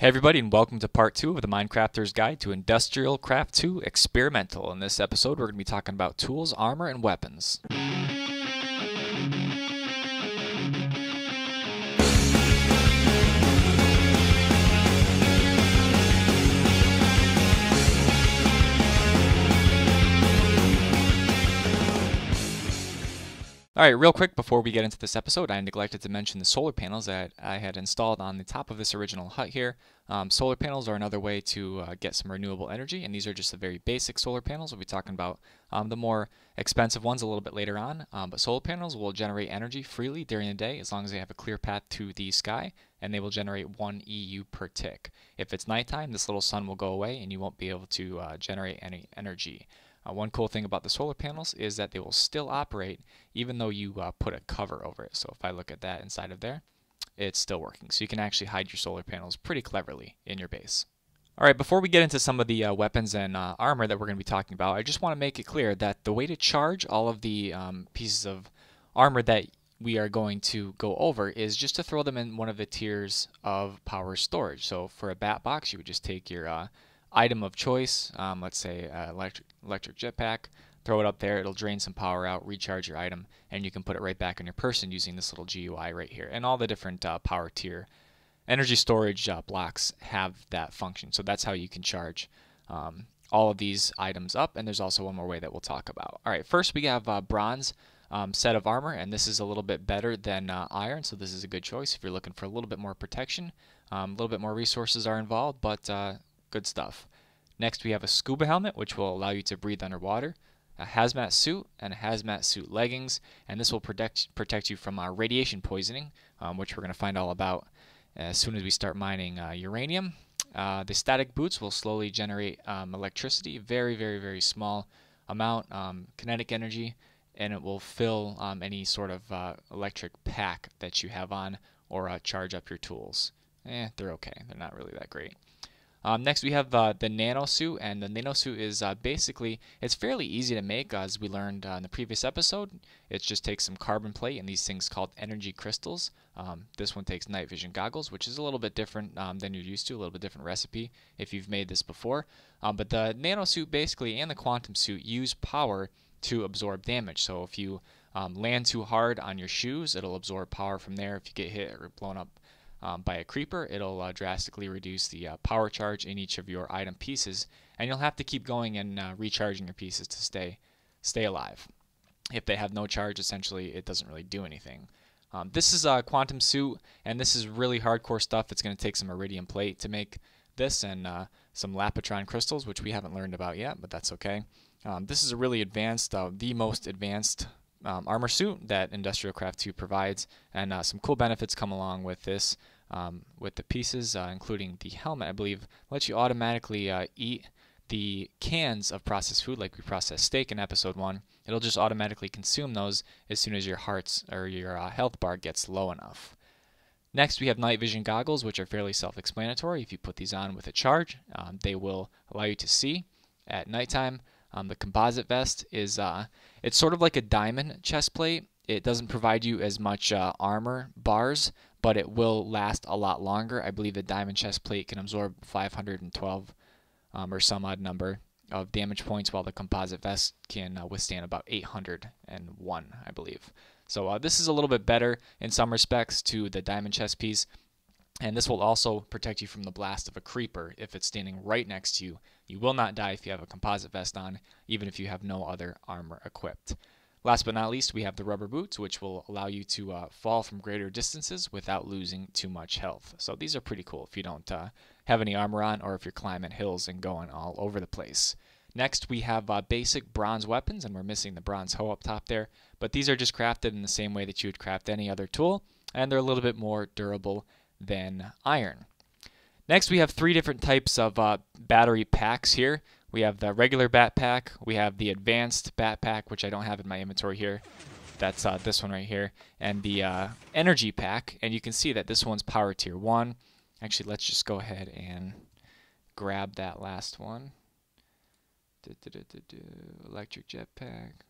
Hey everybody and welcome to part 2 of the MindCrafter's Guide to Industrial Craft 2 Experimental. In this episode we're going to be talking about tools, armor, and weapons. Alright, real quick before we get into this episode, I neglected to mention the solar panels that I had installed on the top of this original hut here. Um, solar panels are another way to uh, get some renewable energy, and these are just the very basic solar panels. We'll be talking about um, the more expensive ones a little bit later on, um, but solar panels will generate energy freely during the day as long as they have a clear path to the sky, and they will generate 1 EU per tick. If it's nighttime, this little sun will go away, and you won't be able to uh, generate any energy. Uh, one cool thing about the solar panels is that they will still operate even though you uh, put a cover over it. So if I look at that inside of there, it's still working. So you can actually hide your solar panels pretty cleverly in your base. Alright, before we get into some of the uh, weapons and uh, armor that we're going to be talking about, I just want to make it clear that the way to charge all of the um, pieces of armor that we are going to go over is just to throw them in one of the tiers of power storage. So for a bat box, you would just take your uh, item of choice, um, let's say uh, electric, electric jetpack, throw it up there, it'll drain some power out, recharge your item, and you can put it right back in your person using this little GUI right here. And all the different uh, power tier energy storage uh, blocks have that function. So that's how you can charge um, all of these items up. And there's also one more way that we'll talk about. All right, first we have uh, bronze. Um, set of armor, and this is a little bit better than uh, iron, so this is a good choice if you're looking for a little bit more protection. Um, a little bit more resources are involved, but uh, Good stuff. Next, we have a scuba helmet, which will allow you to breathe underwater, a hazmat suit, and a hazmat suit leggings, and this will protect protect you from uh, radiation poisoning, um, which we're going to find all about as soon as we start mining uh, uranium. Uh, the static boots will slowly generate um, electricity, very, very, very small amount, um, kinetic energy, and it will fill um, any sort of uh, electric pack that you have on or uh, charge up your tools. Eh, they're okay. They're not really that great. Um, next we have uh, the nano suit and the nano suit is uh, basically it's fairly easy to make as we learned uh, in the previous episode. It just takes some carbon plate and these things called energy crystals. Um, this one takes night vision goggles which is a little bit different um, than you're used to a little bit different recipe if you've made this before. Um, but the nano suit basically and the quantum suit use power to absorb damage. So if you um, land too hard on your shoes it'll absorb power from there. If you get hit or blown up um, by a creeper, it'll uh, drastically reduce the uh, power charge in each of your item pieces, and you'll have to keep going and uh, recharging your pieces to stay stay alive. If they have no charge, essentially, it doesn't really do anything. Um, this is a quantum suit, and this is really hardcore stuff. It's going to take some iridium plate to make this, and uh, some lapotron crystals, which we haven't learned about yet, but that's okay. Um, this is a really advanced, uh, the most advanced um, armor suit that Industrial Craft 2 provides, and uh, some cool benefits come along with this. Um, with the pieces, uh, including the helmet, I believe, lets you automatically uh, eat the cans of processed food, like we processed steak in episode one. It'll just automatically consume those as soon as your heart's or your uh, health bar gets low enough. Next, we have night vision goggles, which are fairly self-explanatory. If you put these on with a charge, um, they will allow you to see at nighttime. Um, the composite vest is uh, it's sort of like a diamond chest plate. It doesn't provide you as much uh, armor bars, but it will last a lot longer. I believe the diamond chest plate can absorb 512 um, or some odd number of damage points, while the composite vest can uh, withstand about 801, I believe. So uh, this is a little bit better in some respects to the diamond chest piece. And this will also protect you from the blast of a creeper if it's standing right next to you. You will not die if you have a composite vest on, even if you have no other armor equipped. Last but not least, we have the rubber boots, which will allow you to uh, fall from greater distances without losing too much health. So these are pretty cool if you don't uh, have any armor on or if you're climbing hills and going all over the place. Next, we have uh, basic bronze weapons, and we're missing the bronze hoe up top there. But these are just crafted in the same way that you would craft any other tool, and they're a little bit more durable than iron. Next, we have three different types of uh, battery packs here. We have the regular batpack, we have the advanced batpack, which I don't have in my inventory here. That's uh, this one right here, and the uh, energy pack. And you can see that this one's power tier 1. Actually, let's just go ahead and grab that last one. Du -du -du Electric jetpack.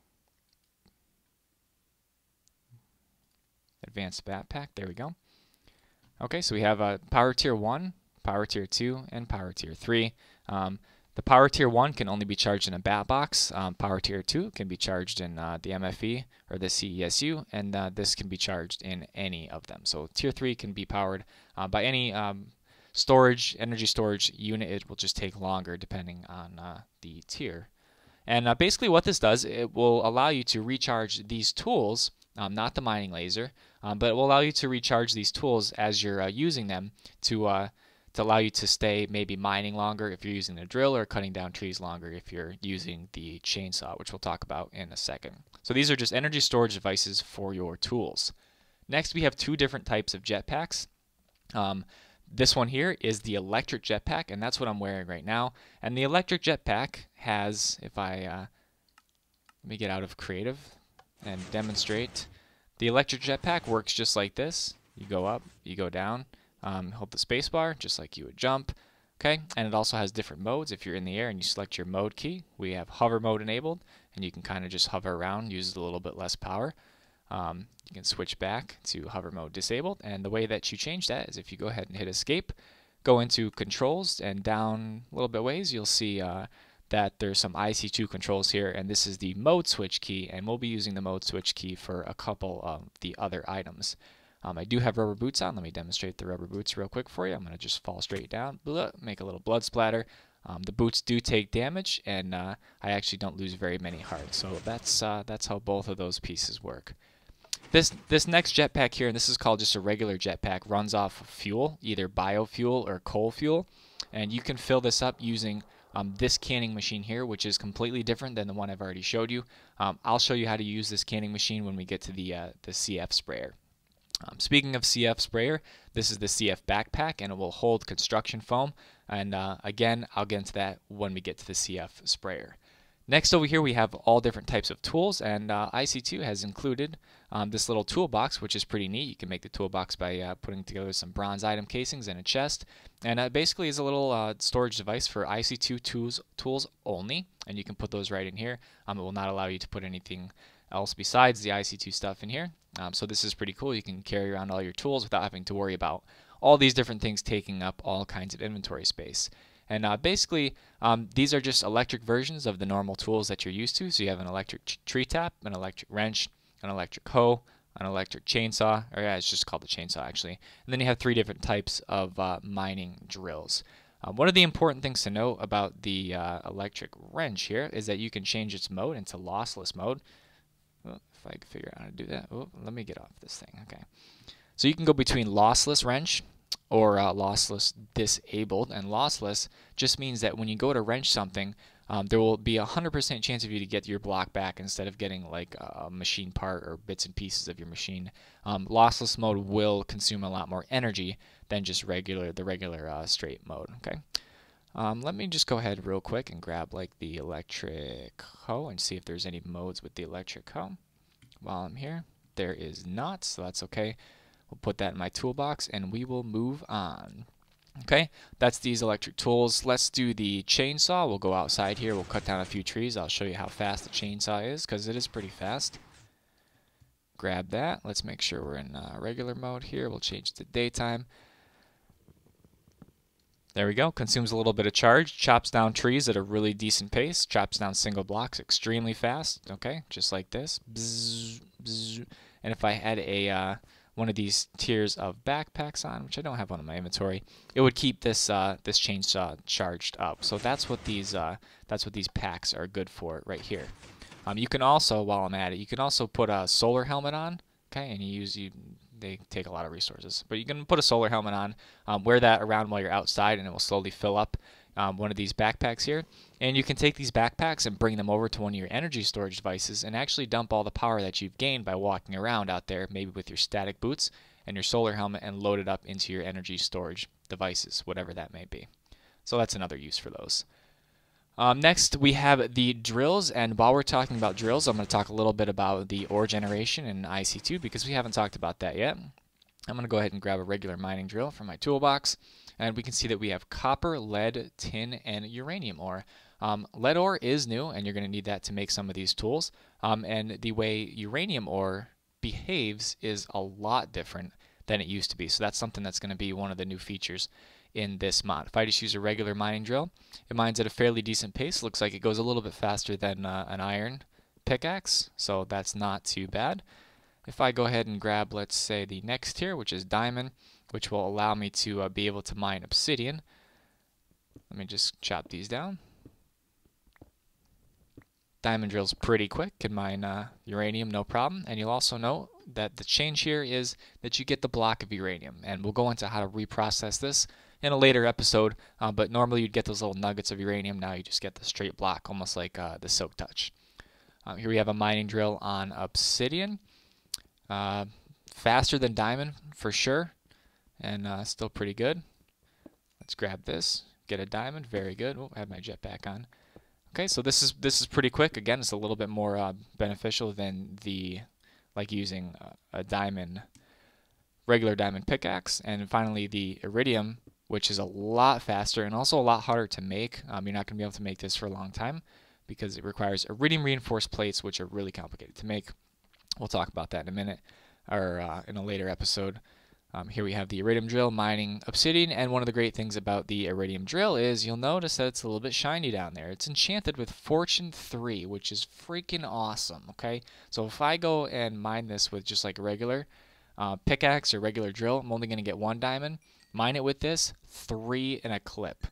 Advanced batpack, there we go. Okay, so we have a uh, power tier 1, Power Tier 2, and Power Tier 3. Um, the Power Tier 1 can only be charged in a bat box. Um, Power Tier 2 can be charged in uh, the MFE or the CESU, and uh, this can be charged in any of them. So Tier 3 can be powered uh, by any um, storage, energy storage unit. It will just take longer depending on uh, the tier. And uh, basically what this does, it will allow you to recharge these tools, um, not the mining laser, um, but it will allow you to recharge these tools as you're uh, using them to to allow you to stay maybe mining longer if you're using the drill or cutting down trees longer if you're using the chainsaw, which we'll talk about in a second. So these are just energy storage devices for your tools. Next, we have two different types of jetpacks. Um, this one here is the electric jetpack, and that's what I'm wearing right now. And the electric jetpack has, if I, uh, let me get out of creative and demonstrate. The electric jetpack works just like this. You go up, you go down, um, hold the spacebar just like you would jump. Okay, and it also has different modes. If you're in the air and you select your mode key, we have hover mode enabled, and you can kind of just hover around, use a little bit less power. Um, you can switch back to hover mode disabled, and the way that you change that is if you go ahead and hit escape, go into controls, and down a little bit ways, you'll see uh, that there's some IC2 controls here, and this is the mode switch key, and we'll be using the mode switch key for a couple of the other items. Um, I do have rubber boots on. Let me demonstrate the rubber boots real quick for you. I'm going to just fall straight down, make a little blood splatter. Um, the boots do take damage, and uh, I actually don't lose very many hearts. So that's uh, that's how both of those pieces work. This this next jetpack here, and this is called just a regular jetpack, runs off fuel, either biofuel or coal fuel, and you can fill this up using um, this canning machine here, which is completely different than the one I've already showed you. Um, I'll show you how to use this canning machine when we get to the uh, the CF sprayer. Um, speaking of CF sprayer, this is the CF backpack and it will hold construction foam. And uh, again, I'll get into that when we get to the CF sprayer. Next over here we have all different types of tools and uh, IC2 has included um, this little toolbox which is pretty neat. You can make the toolbox by uh, putting together some bronze item casings and a chest and it basically is a little uh, storage device for IC2 tools, tools only and you can put those right in here. Um, it will not allow you to put anything else besides the IC2 stuff in here. Um, so this is pretty cool. You can carry around all your tools without having to worry about all these different things taking up all kinds of inventory space. And uh, basically, um, these are just electric versions of the normal tools that you're used to. So you have an electric tree tap, an electric wrench, an electric hoe, an electric chainsaw, or yeah, it's just called the chainsaw actually. And then you have three different types of uh, mining drills. Uh, one of the important things to note about the uh, electric wrench here is that you can change its mode into lossless mode if I can figure out how to do that. Oh, let me get off this thing. Okay. So you can go between lossless wrench or uh, lossless disabled. And lossless just means that when you go to wrench something, um, there will be a 100% chance of you to get your block back instead of getting like a machine part or bits and pieces of your machine. Um, lossless mode will consume a lot more energy than just regular the regular uh, straight mode. Okay. Um, let me just go ahead real quick and grab like the electric hoe and see if there's any modes with the electric hoe while I'm here. There is not, so that's okay. We'll put that in my toolbox and we will move on. Okay, that's these electric tools. Let's do the chainsaw. We'll go outside here. We'll cut down a few trees. I'll show you how fast the chainsaw is because it is pretty fast. Grab that. Let's make sure we're in uh, regular mode here. We'll change to daytime. There we go. Consumes a little bit of charge. Chops down trees at a really decent pace. Chops down single blocks extremely fast. Okay, just like this. Bzz, bzz. And if I had a uh, one of these tiers of batpacks on, which I don't have one in my inventory, it would keep this uh, this chainsaw charged up. So that's what these uh, that's what these packs are good for right here. Um, you can also, while I'm at it, you can also put a solar helmet on. Okay, and you use you they take a lot of resources. But you can put a solar helmet on, um, wear that around while you're outside, and it will slowly fill up um, one of these backpacks here. And you can take these backpacks and bring them over to one of your energy storage devices and actually dump all the power that you've gained by walking around out there, maybe with your static boots and your solar helmet, and load it up into your energy storage devices, whatever that may be. So that's another use for those. Um, next, we have the drills, and while we're talking about drills, I'm going to talk a little bit about the ore generation in IC2 because we haven't talked about that yet. I'm going to go ahead and grab a regular mining drill from my toolbox, and we can see that we have copper, lead, tin, and uranium ore. Um, lead ore is new, and you're going to need that to make some of these tools. Um, and the way uranium ore behaves is a lot different than it used to be. So that's something that's going to be one of the new features in this mod. If I just use a regular mining drill, it mines at a fairly decent pace. Looks like it goes a little bit faster than uh, an iron pickaxe, so that's not too bad. If I go ahead and grab, let's say, the next tier, which is diamond, which will allow me to uh, be able to mine obsidian. Let me just chop these down. Diamond drill's pretty quick, can mine uh, uranium no problem. And you'll also note that the change here is that you get the block of uranium. And we'll go into how to reprocess this in a later episode. Uh, but normally you'd get those little nuggets of uranium. Now you just get the straight block, almost like uh, the Silk Touch. Um, here we have a mining drill on obsidian. Uh, faster than diamond for sure, and uh, still pretty good. Let's grab this, get a diamond, very good. Oh, I have my jetpack on. Okay, so this is this is pretty quick. Again, it's a little bit more uh, beneficial than the like using a diamond, regular diamond pickaxe. And finally, the iridium, which is a lot faster and also a lot harder to make. Um, you're not going to be able to make this for a long time because it requires iridium reinforced plates, which are really complicated to make. We'll talk about that in a minute or uh, in a later episode. Um, here we have the iridium drill mining obsidian, and one of the great things about the iridium drill is you'll notice that it's a little bit shiny down there. It's enchanted with Fortune 3, which is freaking awesome, okay? So if I go and mine this with just like a regular uh, pickaxe or regular drill, I'm only going to get one diamond. Mine it with this, three in a clip.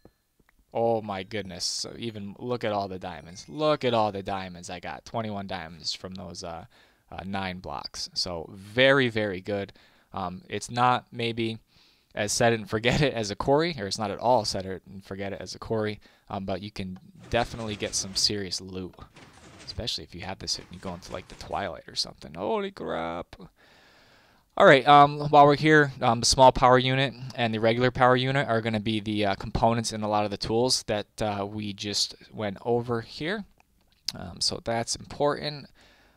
Oh my goodness. So even look at all the diamonds. Look at all the diamonds I got. 21 diamonds from those uh, uh, nine blocks. So very, very good. Um, it's not maybe as set and forget it as a quarry, or it's not at all set it and forget it as a quarry, um, but you can definitely get some serious loot, especially if you have this and you go into like the Twilight or something. Holy crap! All right, um, while we're here, um, the small power unit and the regular power unit are going to be the uh, components in a lot of the tools that uh, we just went over here. Um, so that's important.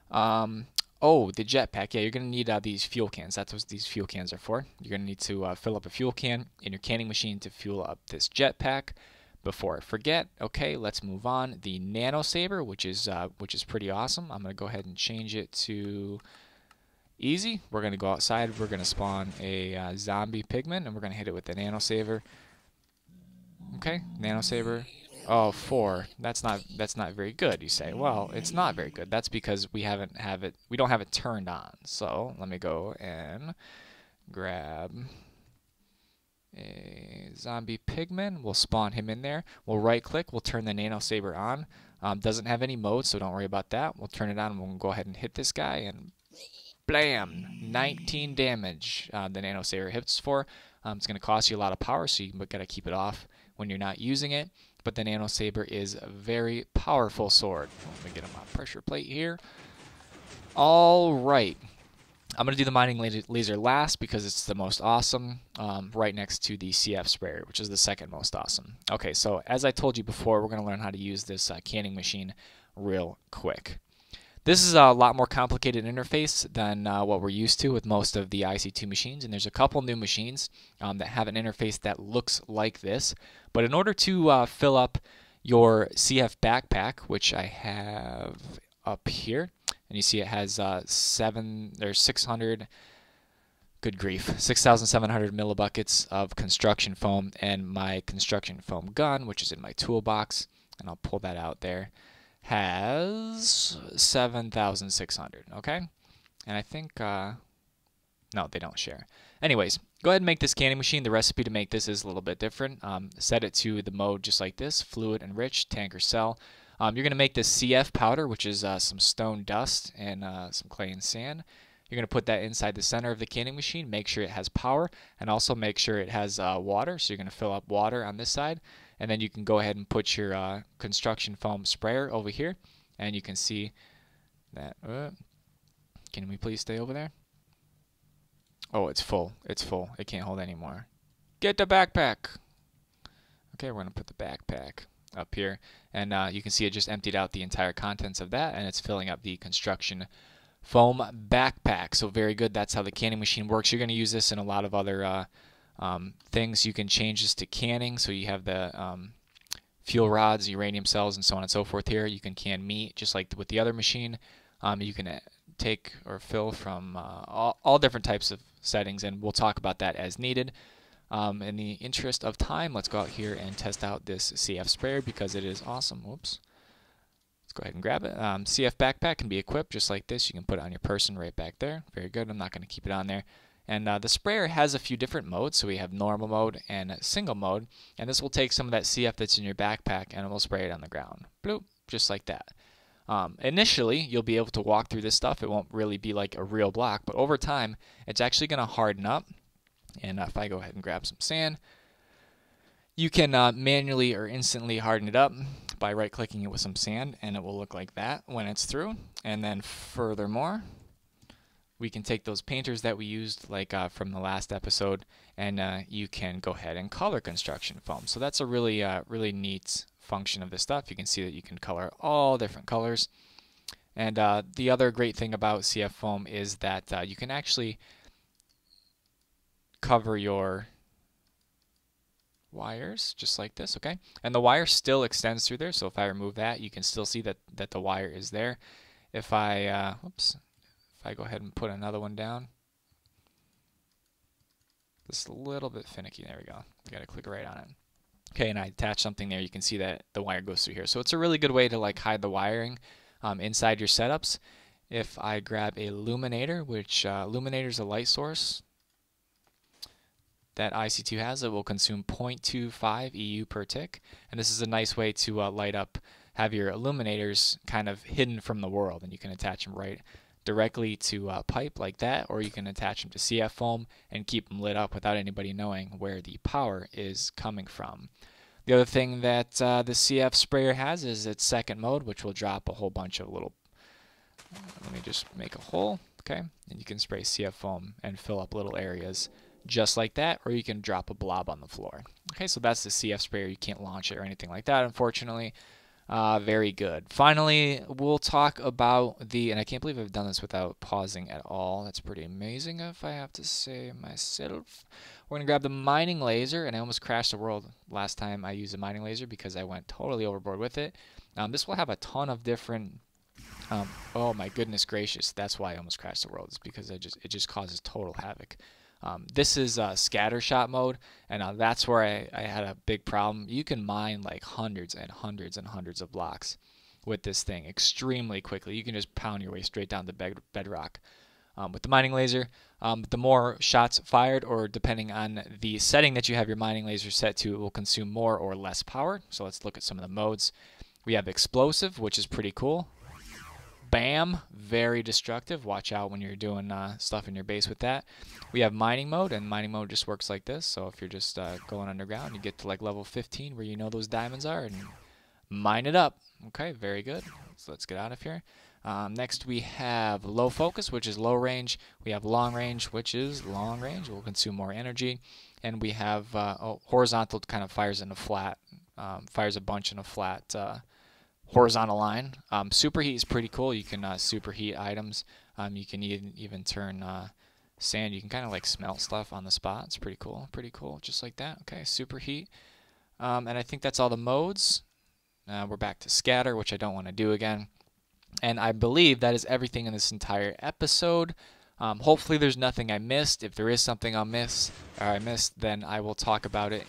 Um, Oh, the jetpack. Yeah, you're going to need uh, these fuel cans. That's what these fuel cans are for. You're going to need to uh, fill up a fuel can in your canning machine to fuel up this jetpack. Before I forget, okay, let's move on. The Nano Saber, which is uh, which is pretty awesome. I'm going to go ahead and change it to easy. We're going to go outside. We're going to spawn a uh, zombie pigman, and we're going to hit it with the Nano Saber. Okay, Nano Saber. Oh, four. That's not that's not very good. You say. Well, it's not very good. That's because we haven't have it. We don't have it turned on. So let me go and grab a zombie pigman. We'll spawn him in there. We'll right click. We'll turn the nano saber on. Um, doesn't have any mode, so don't worry about that. We'll turn it on. We'll go ahead and hit this guy and blam, 19 damage. Uh, the nano saber hits for. Um, it's going to cost you a lot of power, so you got to keep it off when you're not using it but the Nano Saber is a very powerful sword. Let me get him a pressure plate here. All right. I'm going to do the mining laser last because it's the most awesome, um, right next to the CF sprayer, which is the second most awesome. Okay, so as I told you before, we're going to learn how to use this uh, canning machine real quick. This is a lot more complicated interface than uh, what we're used to with most of the IC2 machines, and there's a couple new machines um, that have an interface that looks like this. But in order to uh, fill up your CF backpack, which I have up here, and you see it has uh, seven, there's 600, good grief, 6,700 millibuckets of construction foam, and my construction foam gun, which is in my toolbox, and I'll pull that out there has 7,600, okay? And I think, uh, no, they don't share. Anyways, go ahead and make this canning machine. The recipe to make this is a little bit different. Um, set it to the mode just like this, fluid and enriched, tanker cell. Um, you're going to make this CF powder, which is uh, some stone dust and uh, some clay and sand. You're going to put that inside the center of the canning machine. Make sure it has power and also make sure it has uh, water. So you're going to fill up water on this side and then you can go ahead and put your uh, construction foam sprayer over here. And you can see that uh, can we please stay over there? Oh it's full. It's full. It can't hold anymore. Get the backpack. Okay we're gonna put the backpack up here. And uh, you can see it just emptied out the entire contents of that and it's filling up the construction foam backpack. So very good. That's how the canning machine works. You're going to use this in a lot of other uh, um, things you can change this to canning. So you have the um, fuel rods, uranium cells, and so on and so forth here. You can can meat just like with the other machine. Um, you can uh, take or fill from uh, all, all, different types of settings, and we'll talk about that as needed. Um, in the interest of time, let's go out here and test out this CF sprayer because it is awesome. Whoops. Let's go ahead and grab it. Um, CF backpack can be equipped just like this. You can put it on your person right back there. Very good. I'm not going to keep it on there. And uh, the sprayer has a few different modes. So we have normal mode and single mode. And this will take some of that CF that's in your backpack and it will spray it on the ground. Bloop, just like that. Um, initially, you'll be able to walk through this stuff. It won't really be like a real block, but over time, it's actually going to harden up. And uh, if I go ahead and grab some sand, you can uh, manually or instantly harden it up by right clicking it with some sand, and it will look like that when it's through. And then, furthermore, we can take those painters that we used like uh, from the last episode and uh, you can go ahead and color construction foam. So that's a really, uh, really neat function of this stuff. You can see that you can color all different colors. And uh, the other great thing about CF foam is that uh, you can actually cover your wires just like this, okay? And the wire still extends through there, so if I remove that, you can still see that, that the wire is there. If I, uh, oops, if I go ahead and put another one down, just a little bit finicky. There we go. You got to click right on it. Okay, and I attach something there. You can see that the wire goes through here. So it's a really good way to like hide the wiring um, inside your setups. If I grab a Luminator, which uh, Luminator is a light source that IC2 has, it will consume 0.25 EU per tick. And this is a nice way to uh, light up, have your illuminators kind of hidden from the world, and you can attach them right directly to a pipe like that, or you can attach them to CF foam and keep them lit up without anybody knowing where the power is coming from. The other thing that uh, the CF sprayer has is its second mode, which will drop a whole bunch of little. Let me just make a hole, okay? And you can spray CF foam and fill up little areas just like that, or you can drop a blob on the floor. Okay, so that's the CF sprayer. You can't launch it or anything like that, unfortunately. Uh, very good. Finally, we'll talk about the, and I can't believe I've done this without pausing at all. That's pretty amazing if I have to say myself. We're going to grab the mining laser, and I almost crashed the world last time I used a mining laser because I went totally overboard with it. Um, this will have a ton of different, um, oh my goodness gracious, that's why I almost crashed the world, is because I just it just causes total havoc. Um, this is uh, scatter shot mode, and uh, that's where I, I had a big problem. You can mine like hundreds and hundreds and hundreds of blocks with this thing extremely quickly. You can just pound your way straight down to bed bedrock. Um, with the mining laser, um, the more shots fired, or depending on the setting that you have your mining laser set to, it will consume more or less power. So let's look at some of the modes. We have explosive, which is pretty cool. Bam, very destructive. Watch out when you're doing uh, stuff in your base with that. We have mining mode, and mining mode just works like this. So if you're just uh, going underground, you get to like level 15 where you know those diamonds are, and mine it up. Okay, very good. So let's get out of here. Um, next we have low focus, which is low range. We have long range, which is long range. Will consume more energy. And we have uh, oh, horizontal, kind of fires in a flat, um, fires a bunch in a flat uh, horizontal line. Um, superheat is pretty cool. You can uh, superheat items. Um, you can even even turn uh, sand. You can kind of like smelt stuff on the spot. It's pretty cool. Pretty cool. Just like that. Okay, superheat. Um, and I think that's all the modes. Uh, we're back to scatter, which I don't want to do again. And I believe that is everything in this entire episode. Um, hopefully, there's nothing I missed. If there is something I'll miss or I missed, then I will talk about it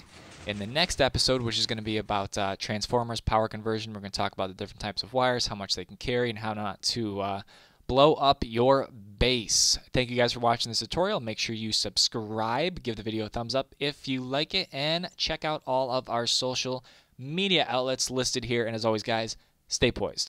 in the next episode, which is going to be about uh, transformers, power conversion. We're going to talk about the different types of wires, how much they can carry, and how not to uh, blow up your base. Thank you guys for watching this tutorial. Make sure you subscribe, give the video a thumbs up if you like it, and check out all of our social media outlets listed here. And as always, guys, stay poised.